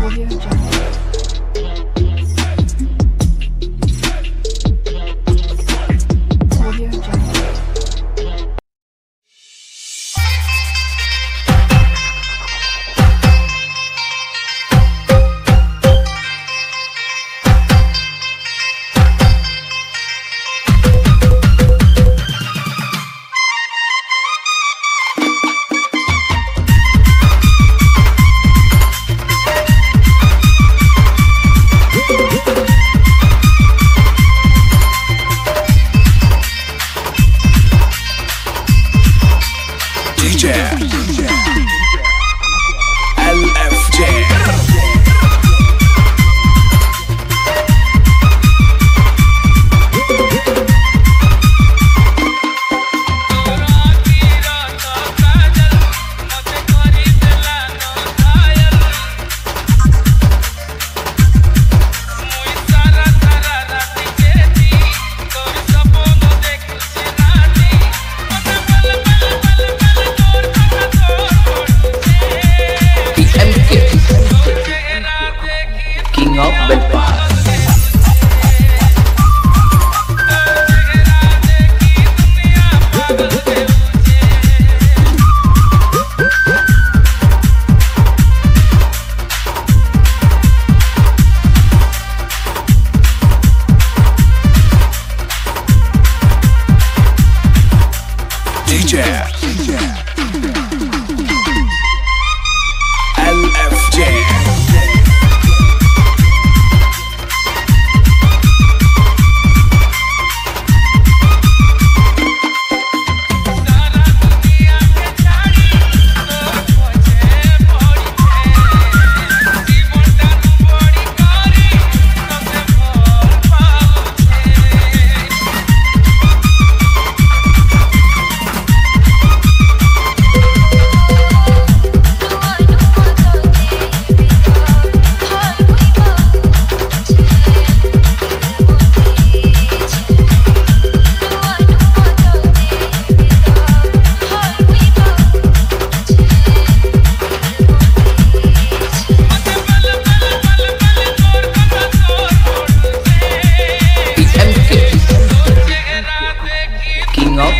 Audio Jungle. DJ King of Belfast. DJ. DJ.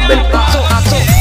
做做。